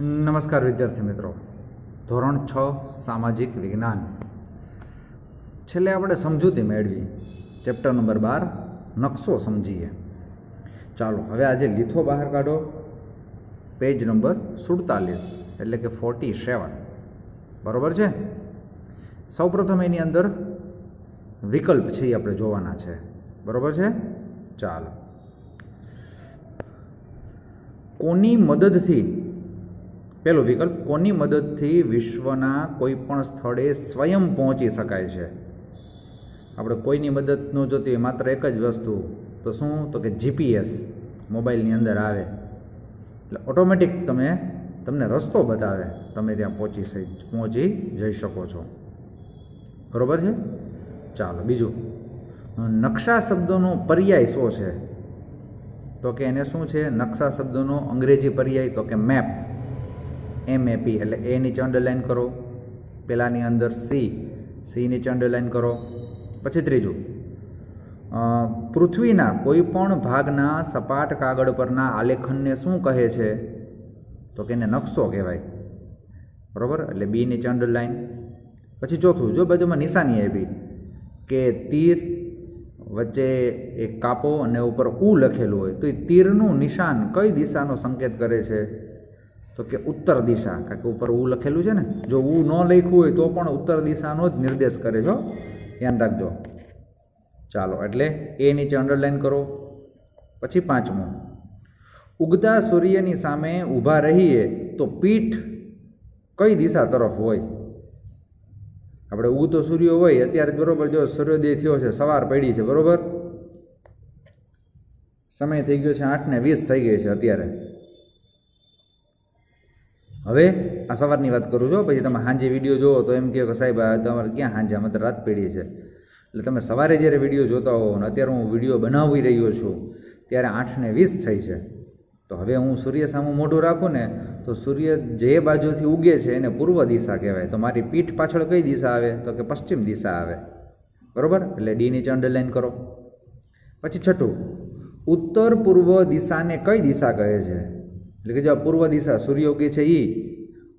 નમસ્કાર વિદ્યાર્થી મિત્રો. ધોરણ છ, સામાજિક વિજ્ઞાન. છેલ્લે આપણે સમજૂતી મેળવી. ચેપ્ટર નંબર બાર, નકશો સમજીએ. ચાલો, હવે આજે લીથો બહાર કાઢો. પેજ નંબર સુડતાલીસ, એટલે કે ફોર્ટી સેવન બરાબર છે? સૌપ્રથમ એની અંદર વિકલ્પ છે એ આપણે જોવાના છે. બરાબર છે? ચાલો. કોની મદદથી પહેલો વિકલ્પ, કોની મદદથી વિશ્વના કોઈ પણ સ્થળે સ્વયં પહોંચી શકાય છે? આપણે કોઈની મદદ ન જોતી હોય માત્ર એક જ વસ્તુ, તો શું? તો કે જીપીએસ મોબાઈલની અંદર આવે. એટલે ઓટોમેટિક તમે, તમને રસ્તો બતાવે, તમે ત્યાં પહોંચી પહોંચી જઈ શકો છો. બરોબર છે? ચાલો, બીજું. નકશા શબ્દનો પર્યાય શું છે? તો કે એને શું છે? નકશા શબ્દનો અંગ્રેજી પર્યાય, તો કે મેપ. એમ એ પી એટલે એ નીચે અંડરલાઇન કરો, પેલાની અંદર સી સી નીચે અંડરલાઇન કરો, પછી ત્રીજું. પૃથ્વીના કોઈ પણ ભાગના સપાટ કાગળ પરના આલેખનને શું કહે છે? તો કે એને નકશો કહેવાય. બરાબર? એટલે બી નીચે અંડરલાઇન પછી ચોથું, જો બાજુમાં નિશાની આવી કે તીર વચ્ચે એક કાપો અને ઉપર ઉ લખેલું હોય, તો એ તીરનું નિશાન કઈ દિશાનો સંકેત કરે છે? તો કે ઉત્તર દિશા, કારણ કે ઉપર ઉ લખેલું છે ને, જો ઉ ન લખ્યું હોય તો પણ ઉત્તર દિશાનો જ નિર્દેશ કરે છો ધ્યાન રાખજો. ચાલો, એટલે એ નીચે અંડરલાઇન કરો. પછી પાંચમું. ઉગતા સૂર્યની સામે ઊભા રહીએ તો પીઠ કઈ દિશા તરફ હોય? આપણે ઉગતો સૂર્ય હોય, અત્યારે બરોબર જો સૂર્યોદય થયો છે, સવાર પડી છે, બરોબર? સમય થઈ ગયો છે આઠ ને વીસ થઈ ગઈ છે અત્યારે. હવે આ સવારની વાત કરું છું, પછી તમે સાંજે વીડિયો જોવો તો એમ કહો કે સાહેબ તમારે ક્યાં સાંજે અમે તો રાત પેઢી છે. એટલે તમે સવારે જ્યારે વીડિયો જોતા હો અને અત્યારે હું વીડિયો બનાવી રહ્યો છું, ત્યારે આઠ ને વીસ થઈ છે. તો હવે હું સૂર્ય સામું મોઢું રાખું ને, તો સૂર્ય જે બાજુથી ઉગે છે એને પૂર્વ દિશા કહેવાય. તો મારી પીઠ પાછળ કઈ દિશા આવે? તો કે પશ્ચિમ દિશા આવે. બરોબર? એટલે ડી નીચે અંડરલાઇન કરો. પછી છઠ્ઠું, ઉત્તર પૂર્વ દિશાને કઈ દિશા કહે છે? એટલે કે જો પૂર્વ દિશા સૂર્ય ઉગે છે એ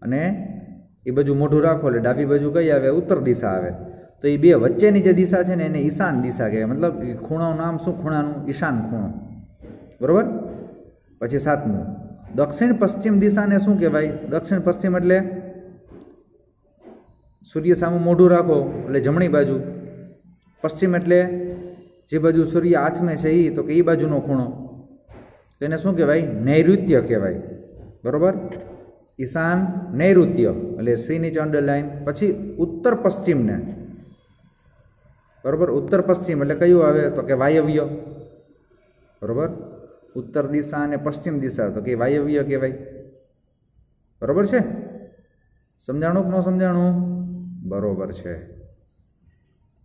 અને એ બાજુ મોઢું રાખો એટલે ડાબી બાજુ કઈ આવે? ઉત્તર દિશા આવે. તો એ બે વચ્ચેની જે દિશા છે ને એને ઈશાન દિશા કહેવાય. મતલબ ખૂણાનું નામ શું? ખૂણાનું ઈશાન ખૂણો. બરોબર? પછી સાતમું. દક્ષિણ પશ્ચિમ દિશાને શું કહેવાય? દક્ષિણ પશ્ચિમ એટલે સૂર્ય સામે મોઢું રાખો એટલે જમણી બાજુ. પશ્ચિમ એટલે જે બાજુ સૂર્ય આથમે છે એ તો કે એ બાજુનો ખૂણો. તો એને શું કહેવાય? નૈઋત્ય કહેવાય. બરાબર? ઈશાન નૈઋત્ય, એટલે સી નીચે અંડરલાઈન પછી ઉત્તર પશ્ચિમને. બરોબર? ઉત્તર પશ્ચિમ, એટલે કયું આવે? તો કે વાયવ્ય. બરાબર? ઉત્તર દિશા અને પશ્ચિમ દિશા, તો કે વાયવ્ય કહેવાય. બરાબર છે? સમજાણું કે ન સમજાણું? બરોબર છે.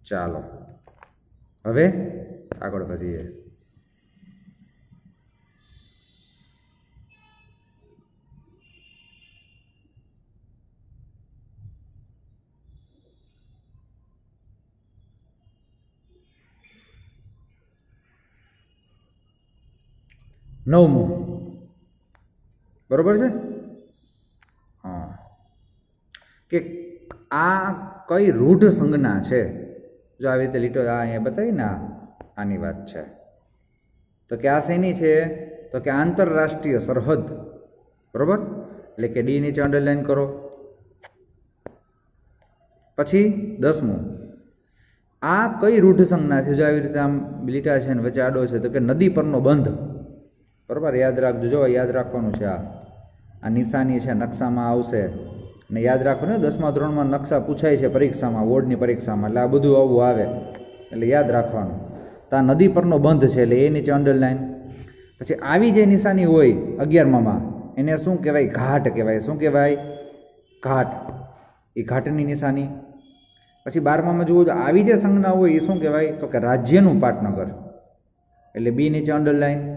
ચાલો. હવે આગળ વધીએ. નવમું. બરોબર છે? હા. કે આ કઈ રૂઢ સંજ્ઞા છે? જો આવી રીતે લીટો આ અહીંયા બતાવી ને આની વાત છે. તો કે આ શેની છે? તો કે આંતરરાષ્ટ્રીય સરહદ. બરોબર? એટલે કે ડી નીચે અંડરલાઈન કરો. પછી દસમું. આ કઈ રૂઢ સંજ્ઞા છે? જો આવી રીતે આમ લીટા છે ને વચ્ચે આડો છે, તો કે નદી પરનો બંધ. બરાબર? યાદ રાખજો. જો યાદ રાખવાનું છે આ. આ નિશાની છે, નકશામાં આવશે. ને યાદ રાખવાનું દસમા ધોરણમાં નકશા પૂછાય છે પરીક્ષામાં વોર્ડની પરીક્ષામાં. એટલે આ બધું આવું આવે. એટલે યાદ રાખવાનું. તો આ નદી પરનો બંધ છે, એટલે એ નીચે અંડરલાઇન પછી આવી જે નિશાની હોય અગિયારમામાં, એને શું કહેવાય? ઘાટ કહેવાય. શું કહેવાય? ઘાટ. એ ઘાટની નિશાની. પછી બારમામાં જુઓ આવી જે સંજ્ઞા હોય એ શું કહેવાય? તો કે રાજ્યનું પાટનગર. એટલે બી નીચે અંડરલાઇન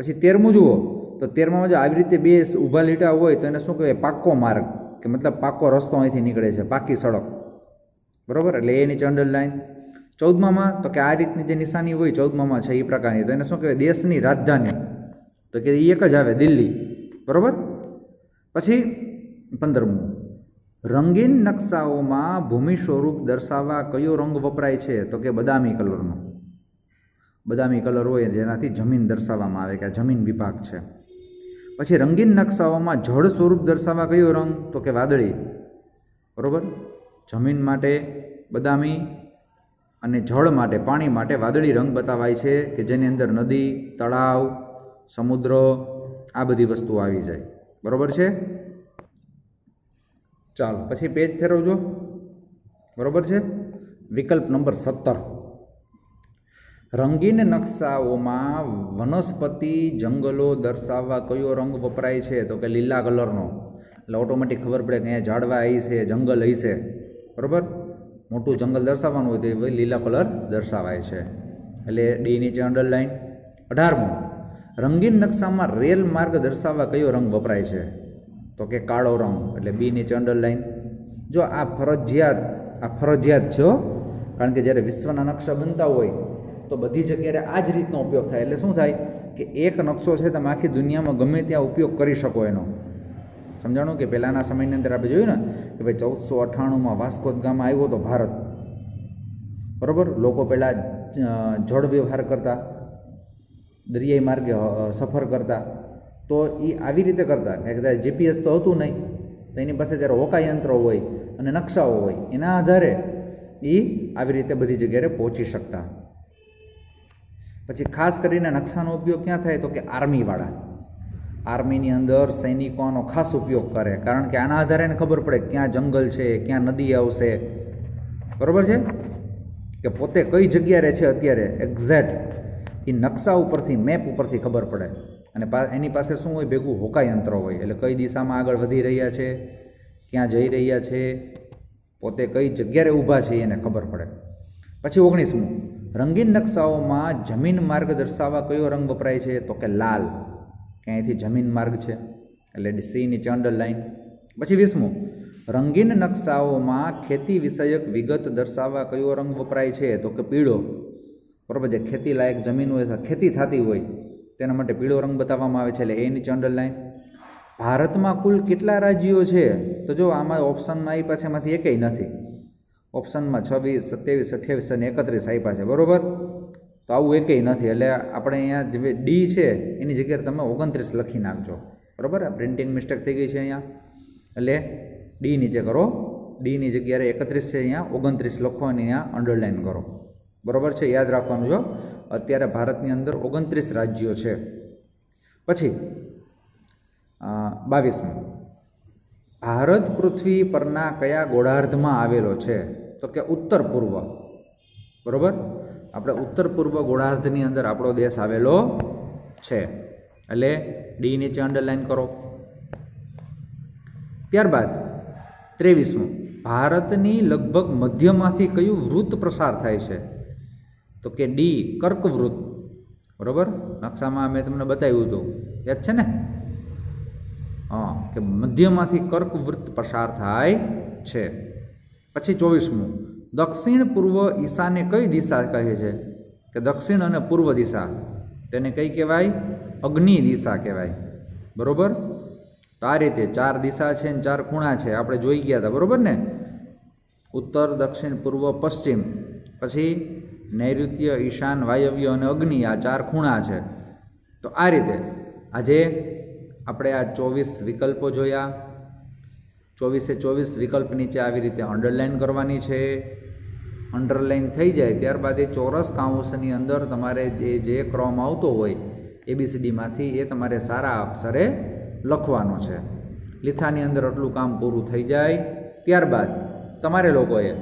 પછી તેરમું જુઓ, તો તેરમામાં જો આવી રીતે બે ઊભા લીટા હોય તો એને શું કહેવાય? પાક્કો માર્ગ, કે મતલબ પાક્કો રસ્તો અહીંથી નીકળે છે, પાકી સડક. બરોબર? એટલે એની ચંડલ લાઈન. ચૌદમામાં, તો કે આ રીતની જે નિશાની હોય ચૌદમામાં છે એ પ્રકારની, તો એને શું કહેવાય? દેશની રાજધાની. તો કે એ એક જ આવે, દિલ્હી. બરોબર? પછી પંદરમું. રંગીન નકશાઓમાં ભૂમિ સ્વરૂપ દર્શાવવા કયો રંગ વપરાય છે? તો કે બદામી કલરનો. બદામી કલર હોય જેનાથી જમીન દર્શાવવામાં આવે કે આ જમીન વિભાગ છે. પછી રંગીન નકશાઓમાં જળ સ્વરૂપ દર્શાવવા કયો રંગ? તો કે વાદળી. બરોબર? જમીન માટે બદામી અને જળ માટે, પાણી માટે વાદળી રંગ બતાવાય છે કે જેની અંદર નદી, તળાવ, સમુદ્ર, આ બધી વસ્તુઓ આવી જાય. બરોબર છે? ચાલો, પછી પેજ ફેરવજો. બરોબર છે? વિકલ્પ નંબર સત્તર. રંગીન નકશાઓમાં વનસ્પતિ જંગલો દર્શાવવા કયો રંગ વપરાય છે? તો કે લીલા કલરનો. એટલે ઓટોમેટિક ખબર પડે કે અહીંયા ઝાડવા આવી છે, જંગલ આવી છે. બરાબર? મોટું જંગલ દર્શાવવાનું હોય તો એ લીલા કલર દર્શાવાય છે. એટલે ડી નીચે અંડરલાઇન અઢારમું. રંગીન નકશામાં રેલ માર્ગ દર્શાવવા કયો રંગ વપરાય છે? તો કે કાળો રંગ. એટલે બી નીચે અંડરલાઇન જો આ ફરજિયાત આ ફરજિયાત છો કારણ કે જ્યારે વિશ્વના નકશા બનતા હોય તો બધી જગ્યાએ આ જ રીતનો ઉપયોગ થાય. એટલે શું થાય કે એક નકશો છે તમે આખી દુનિયામાં ગમે ત્યાં ઉપયોગ કરી શકો એનો. સમજાણું કે પહેલાંના સમયની અંદર આપણે જોયું ને કે ભાઈ ચૌદસો અઠ્ઠાણુંમાં વાસ્કો ગામમાં આવ્યો તો ભારત. બરાબર? લોકો પહેલાં જળ વ્યવહાર કરતા, દરિયાઈ માર્ગે સફર કરતા. તો એ આવી રીતે કરતા. કે કદાચ જીપીએસ તો હતું નહીં. તો એની પાસે જ્યારે હોકા યંત્રો હોય અને નકશાઓ હોય, એના આધારે એ આવી રીતે બધી જગ્યાએ પહોંચી શકતા. પછી ખાસ કરીને નકશાનો ઉપયોગ ક્યાં થાય તો કે આર્મીવાળા. આર્મીની અંદર સૈનિકોનો ખાસ ઉપયોગ કરે, કારણ કે આના આધારે એને ખબર પડે ક્યાં જંગલ છે, ક્યાં નદી આવશે. બરોબર છે? કે પોતે કઈ જગ્યા રહે છે અત્યારે? એક્ઝેક્ટ એ નકશા ઉપરથી મેપ ઉપરથી ખબર પડે. અને એની પાસે શું હોય? ભેગું હોકાયંત્ર હોય. એટલે કઈ દિશામાં આગળ વધી રહ્યા છે, ક્યાં જઈ રહ્યા છે, પોતે કઈ જગ્યાએ ઊભા છે એને ખબર પડે. પછી ઓગણીસમું. રંગીન નકશાઓમાં જમીન માર્ગ દર્શાવવા કયો રંગ વપરાય છે? તો કે લાલ. કે અહીંથી જમીન માર્ગ છે? એટલે સી નીચે લાઈન પછી વીસમું. રંગીન નકશાઓમાં ખેતી વિષયક વિગત દર્શાવવા કયો રંગ વપરાય છે? તો કે પીળો. બરોબર જે ખેતી લાયક જમીન હોય ખેતી થતી હોય, તેના માટે પીળો રંગ બતાવવામાં આવે છે. એટલે એ નીચે અંડરલાઈન ભારતમાં કુલ કેટલા રાજ્યો છે? તો જો આમાં ઓપ્શનમાં આપ્યા છે, એમાંથી નથી. ઓપ્શનમાં છવ્વીસ, સત્યાવીસ, અઠ્યાવીસ અને એકત્રીસ આપ્યા છે, બરોબર? તો આવું એકેય નથી, એટલે આપણે અહીંયા જે ડી છે, એની જગ્યાએ તમે ઓગણત્રીસ લખી નાખજો, બરાબર? પ્રિન્ટિંગ મિસ્ટેક થઈ ગઈ છે અહીંયા. એટલે ડી નીચે કરો ડીની જગ્યાએ એકત્રીસ છે અહીંયા, ઓગણત્રીસ લખો અને અહીંયા અંડરલાઈન કરો, બરાબર છે? યાદ રાખવાનું જો, અત્યારે ભારતની અંદર ઓગણત્રીસ રાજ્યો છે. પછી બાવીસમું. ભારત પૃથ્વી પરના કયા ગોળાર્ધમાં આવેલો છે? તો કે ઉત્તર પૂર્વ. બરોબર? આપણે ઉત્તર પૂર્વ ગોળાર્ધની અંદર આપણો દેશ આવેલો છે. એટલે ડી નીચે અંડરલાઈન કરો. ત્યારબાદ ત્રેવીસમું. ભારતની લગભગ મધ્યમાંથી કયું વૃત્ત પ્રસાર થાય છે? તો કે ડી કર્કવૃત્ત. બરોબર? નકશામાં મેં તમને બતાવ્યું હતું. યાદ છે ને? હા, કે મધ્યમાંથી કર્કવૃત્ત પસાર થાય છે. પછી ચોવીસમું. દક્ષિણ પૂર્વ ઈશાને કઈ દિશા કહે છે? કે દક્ષિણ અને પૂર્વ દિશા. તેને કઈ કહેવાય? અગ્નિ દિશા કહેવાય. બરોબર? તો આ રીતે ચાર દિશા છે ને ચાર ખૂણા છે. આપણે જોઈ ગયા હતા બરોબર ને? ઉત્તર, દક્ષિણ, પૂર્વ, પશ્ચિમ. પછી નૈઋત્ય, ઈશાન, વાયવ્ય અને અગ્નિ આ ચાર ખૂણા છે. તો આ રીતે આજે આપણે આ ચોવીસ વિકલ્પો જોયા. ચોવીસે ચોવીસ વિકલ્પ નીચે આવી રીતે અંડરલાઇન કરવાની છે. અંડરલાઇન થઈ જાય ત્યારબાદ એ ચોરસ કાઉન્સની અંદર તમારે જે જે ક્રમ આવતો હોય એબીસીડીમાંથી એ તમારે સારા અક્ષરે લખવાનો છે. લીથાની અંદર આટલું કામ પૂરું થઈ જાય. ત્યારબાદ તમારે લોકોએ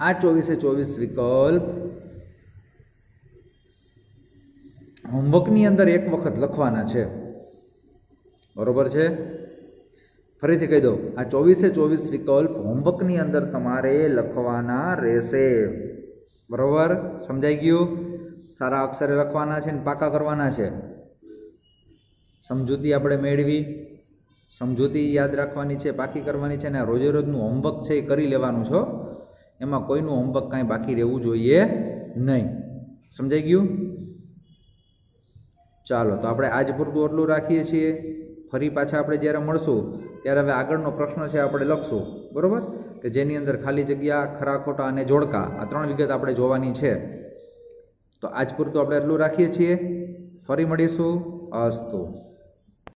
આ ચોવીસે ચોવીસ વિકલ્પ હોમવર્કની અંદર એક વખત લખવાના છે. બરોબર છે? ફરીથી કહી દો આ ચોવીસે ચોવીસ વિકલ્પ હોમવર્કની અંદર તમારે લખવાના રહેશે. બરોબર? સમજાઈ ગયું? સારા અક્ષરે લખવાના છે ને પાકા કરવાના છે? સમજૂતી આપણે મેળવી. સમજૂતી યાદ રાખવાની છે, પાકી કરવાની છે ને રોજે રોજનું હોમવર્ક છે એ કરી લેવાનું છો. એમાં કોઈનું હોમવર્ક કાંઈ બાકી રહેવું જોઈએ નહીં. સમજાઈ ગયું? ચાલો, તો આપણે આજ પૂરતું એટલું રાખીએ છીએ. ફરી પાછા આપણે જ્યારે મળશું, ત્યારે હવે આગળનો પ્રશ્ન છે આપણે લખશું. બરાબર? કે જેની અંદર ખાલી જગ્યા, ખરા, ખોટા અને જોડકા, આ ત્રણ વિગત આપણે જોવાની છે. તો આજ પૂરતું આપણે એટલું રાખીએ છીએ. ફરી મળીશું. અસ્તુ.